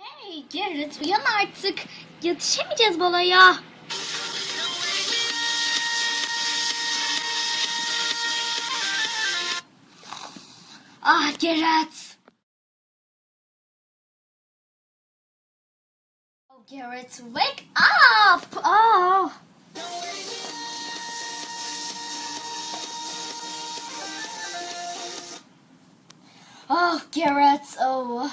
Hey Garrett uyan artık. Yetişemeyeceğiz balaya. Ah Gerrit. Oh Gerrit, wake up! Oh. Oh Gerrit, oh.